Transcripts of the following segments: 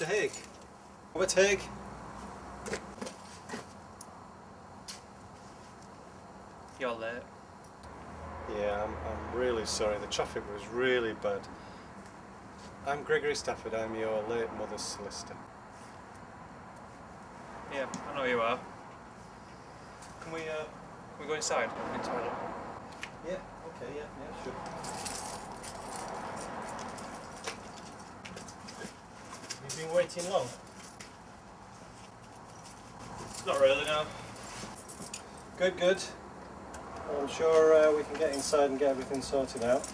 Mr. Hague. Robert Hague. You're late. Yeah, I'm, I'm really sorry. The traffic was really bad. I'm Gregory Stafford. I'm your late mother's solicitor. Yeah, I know you are. Can we, uh, can we go inside? In toilet? Yeah, okay, yeah, yeah, sure. Been waiting long? Not really, no. Good, good. I'm sure uh, we can get inside and get everything sorted out.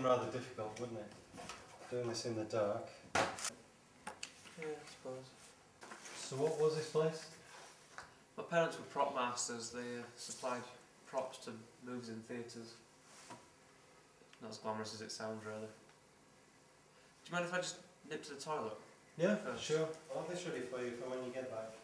Been rather difficult, wouldn't it? Doing this in the dark. Yeah, I suppose. So what was this place? My parents were prop masters. They uh, supplied props to movies and theatres. Not as glamorous as it sounds, really. Do you mind if I just nip to the toilet? Yeah, First. sure. I'll have this ready for you for when you get back.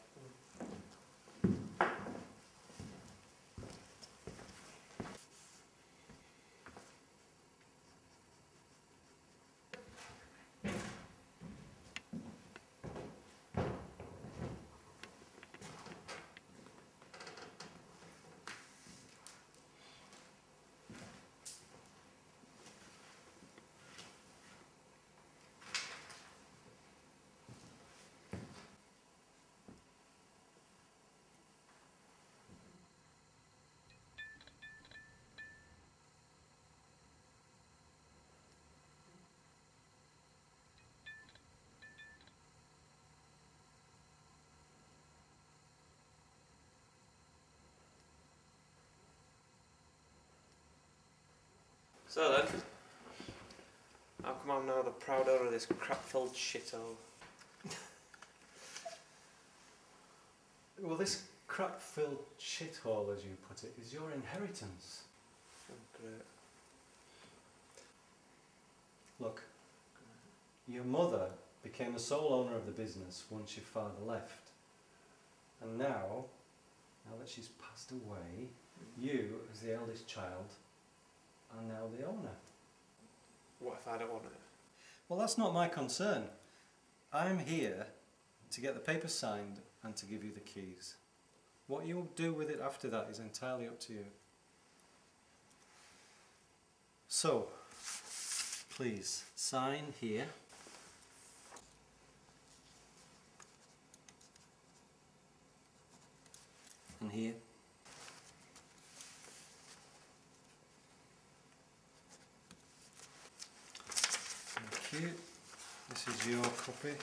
So then, how come I'm now the proud owner of this crap-filled shithole? Well, this crap-filled shithole, as you put it, is your inheritance. Oh, great. Look, your mother became the sole owner of the business once your father left. And now, now that she's passed away, hmm. you, as the eldest child, are now the owner. What if I don't want it? Well, that's not my concern. I'm here to get the papers signed and to give you the keys. What you do with it after that is entirely up to you. So, please sign here. And here. Thank you. This is your copy.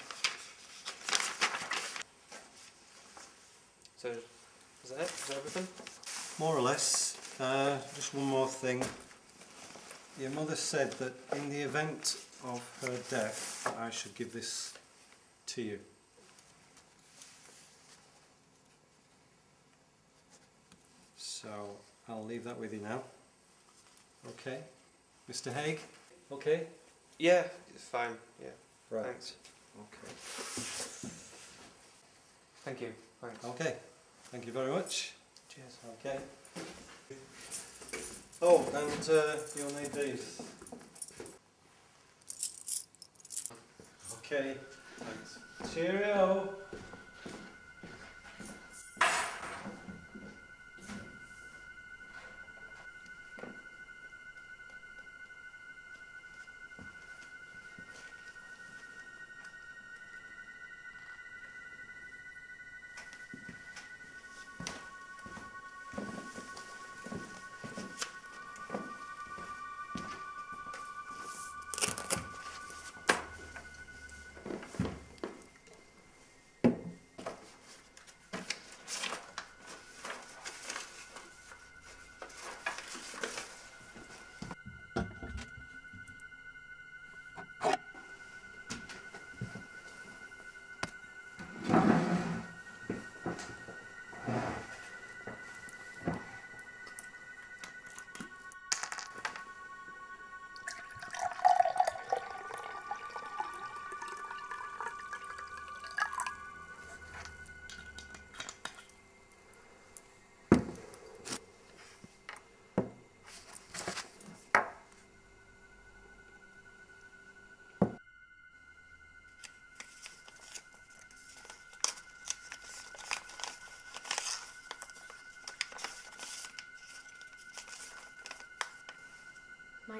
So, is that it? Is that everything? More or less. Uh, just one more thing. Your mother said that in the event of her death, I should give this to you. So I'll leave that with you now. Okay, Mr. Hague. Okay. Yeah, it's fine. Yeah. Right. Thanks. Okay. Thank you. Thanks. Okay. Thank you very much. Cheers. Okay. Oh, and uh, you'll need these. Okay. Thanks. Cheerio.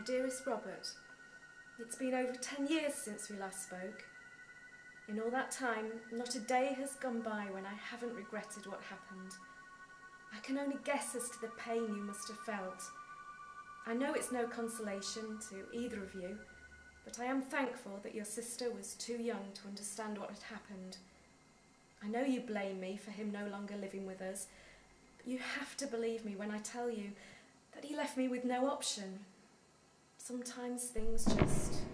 Dearest Robert, it's been over ten years since we last spoke. In all that time, not a day has gone by when I haven't regretted what happened. I can only guess as to the pain you must have felt. I know it's no consolation to either of you, but I am thankful that your sister was too young to understand what had happened. I know you blame me for him no longer living with us, but you have to believe me when I tell you that he left me with no option. Sometimes things just.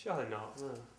Surely not. No. Dad?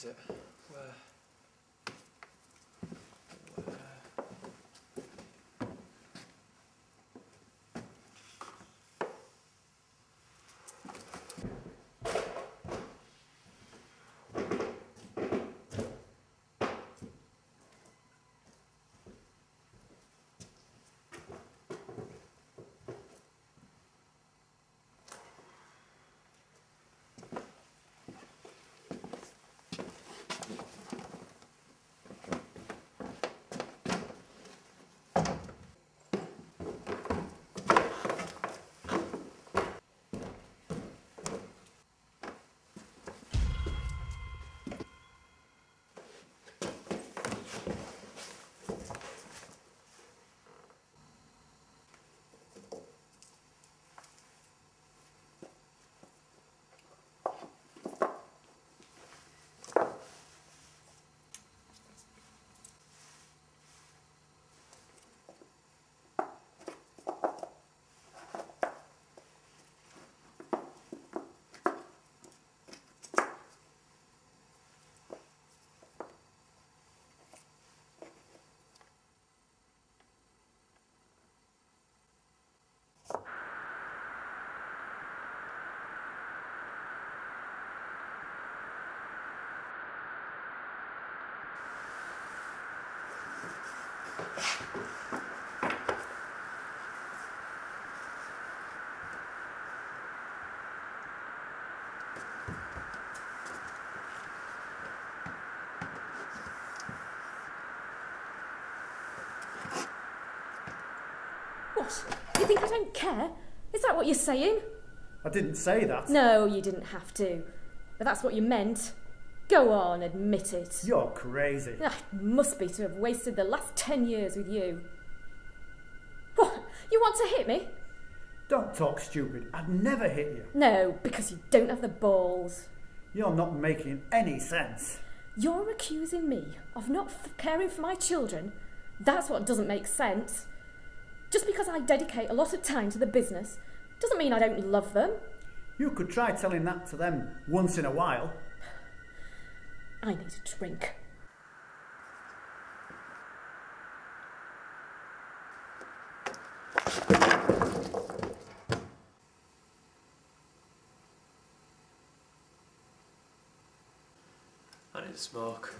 Is it? Where? You think I don't care? Is that what you're saying? I didn't say that. No, you didn't have to. But that's what you meant. Go on, admit it. You're crazy. Ah, it must be to have wasted the last ten years with you. What? You want to hit me? Don't talk stupid. I'd never hit you. No, because you don't have the balls. You're not making any sense. You're accusing me of not f- caring for my children? That's what doesn't make sense. Just because I dedicate a lot of time to the business doesn't mean I don't love them. You could try telling that to them once in a while. I need a drink. I need to smoke.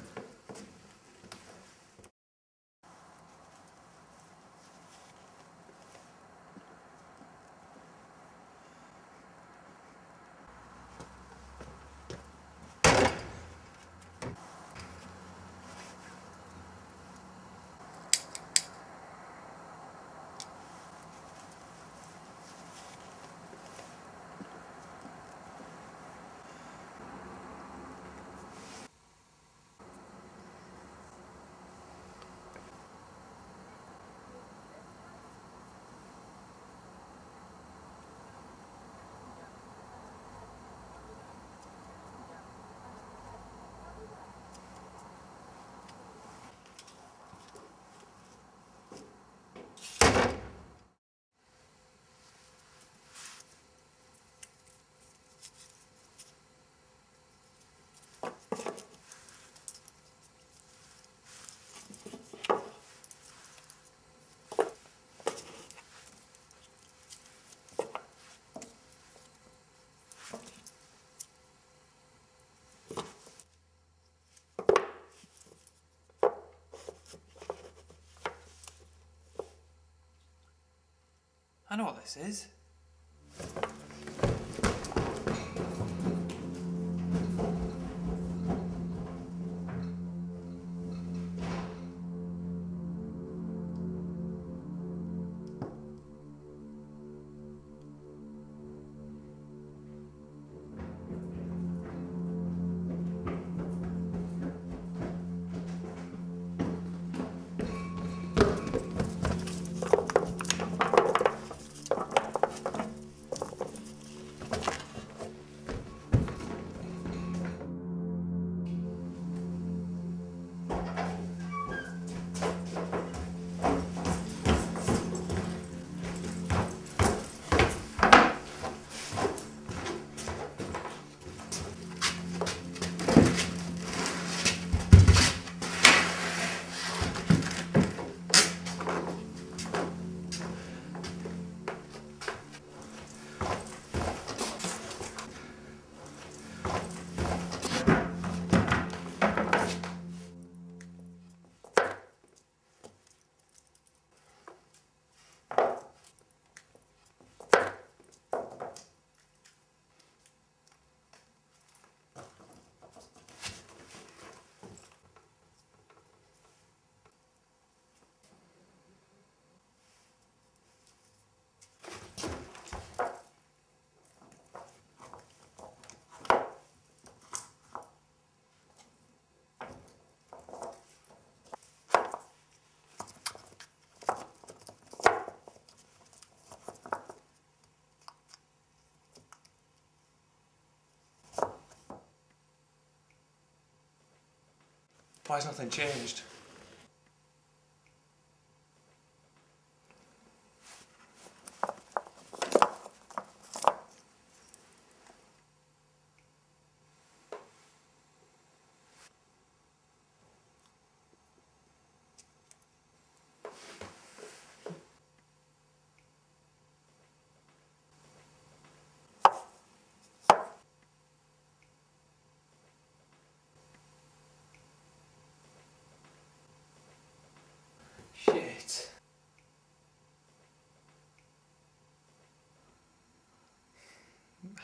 I know what this is. Why has nothing changed?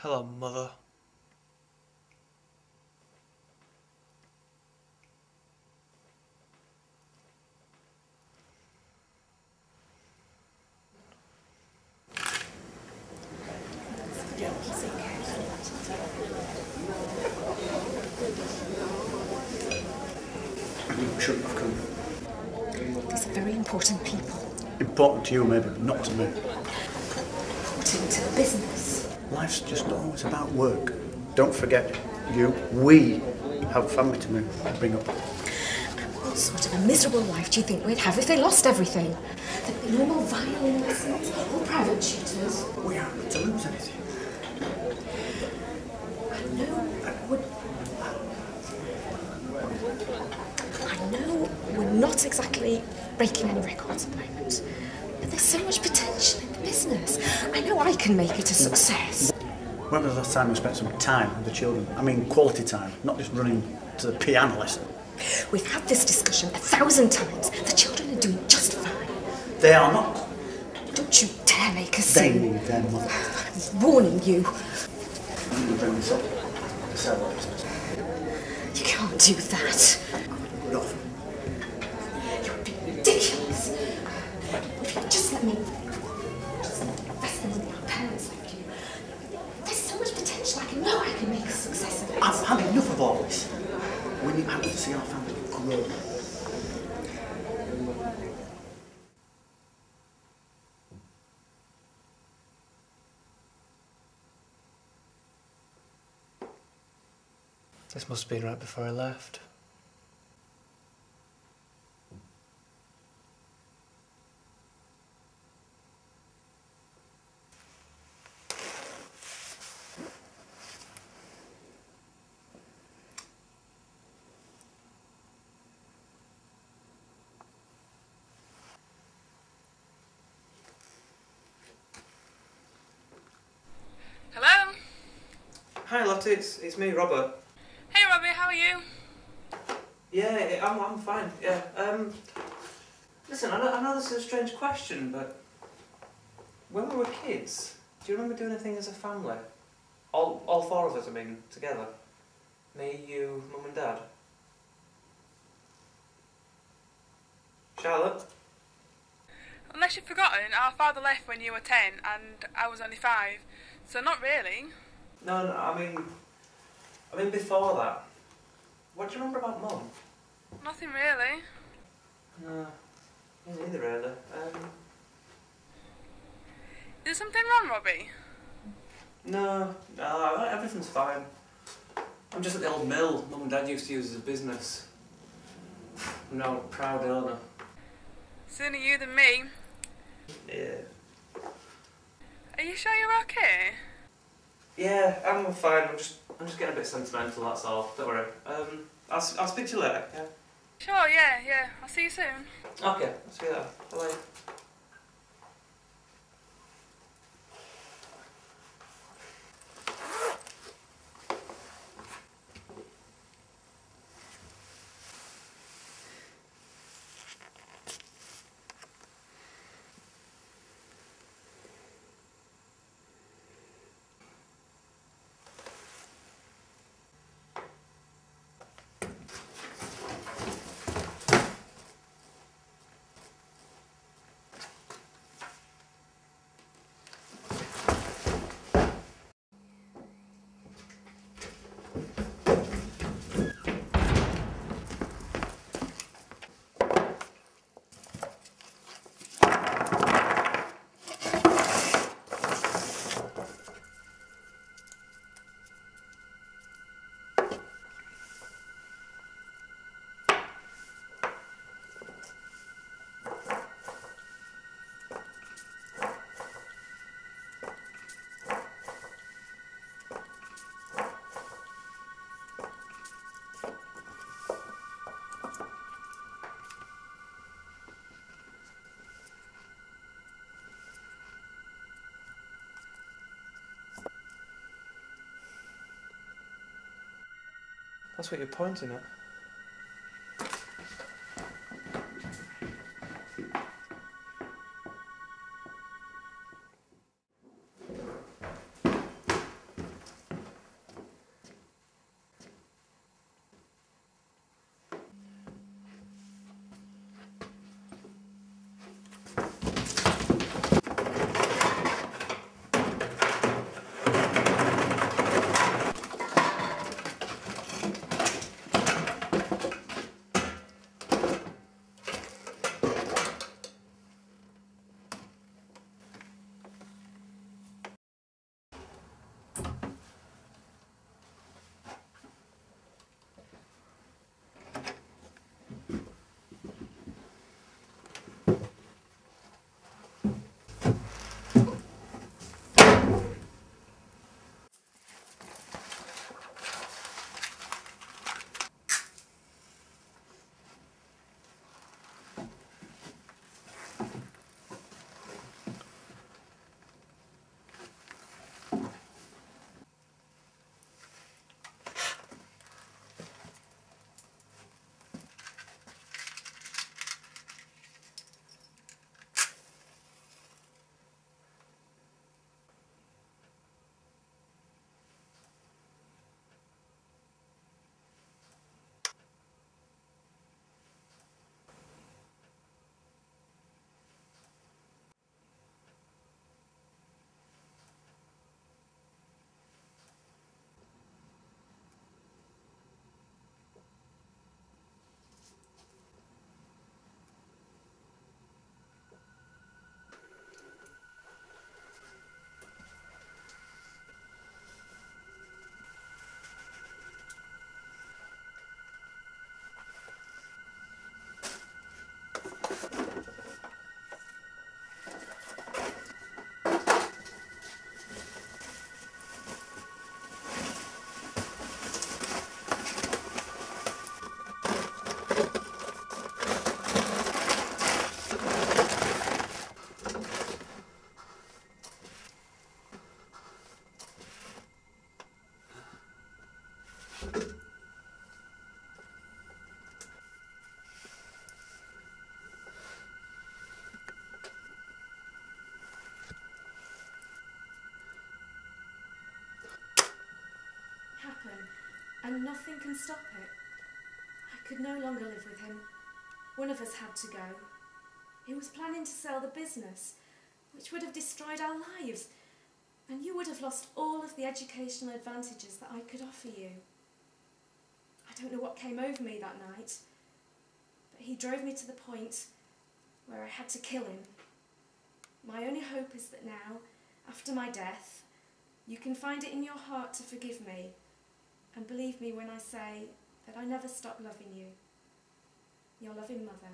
Hello, mother. You shouldn't have come. These are very important people. Important to you, maybe, but not to me. Important to the business. Life's just always about work. Don't forget, you, we have family to move, bring up. What sort of a miserable life do you think we'd have if they lost everything? There'd be no more violin lessons or private tutors. We aren't to lose anything. I know we're... I know we're not exactly breaking any records at the moment, but there's so much potential in the business. I know I can make it a success. When was the last time we spent some time with the children? I mean, quality time, not just running to the piano lesson. We've had this discussion a thousand times. The children are doing just fine. They are not. Don't you dare make a scene. They need their mother. I'm warning you. You bring this up. Sell our business. You can't do that. You're ridiculous. If you just let me I've had enough of all this. We need to see our family grow. This must have been right before I left. It's, it's me, Robert. Hey Robbie, how are you? Yeah, I'm, I'm fine, yeah. Um, listen, I know, I know this is a strange question, but when we were kids, do you remember doing anything as a family? All, all four of us, I mean, together. Me, you, mum and dad. Charlotte? Unless you've forgotten, our father left when you were 10 and I was only 5, so not really. No, no, I mean, I mean before that. What do you remember about mum? Nothing really. No, neither really. Um, Is there something wrong, Robbie? no, no, everything's fine. I'm just at the old mill mum and dad used to use as a business. I'm now a proud owner. Sooner you than me. Yeah. Are you sure you're okay? Yeah, I'm fine. I'm just, I'm just getting a bit sentimental. That's all. Don't worry. Um, I'll, I'll speak to you later. Yeah. Sure, yeah, yeah. I'll see you soon. Okay. I'll see you later. Bye. That's what you're pointing at. And nothing can stop it. I could no longer live with him. One of us had to go. He was planning to sell the business, which would have destroyed our lives, and you would have lost all of the educational advantages that I could offer you. I don't know what came over me that night, but he drove me to the point where I had to kill him. My only hope is that now, after my death, you can find it in your heart to forgive me and believe me when I say that I never stopped loving you. Your loving mother.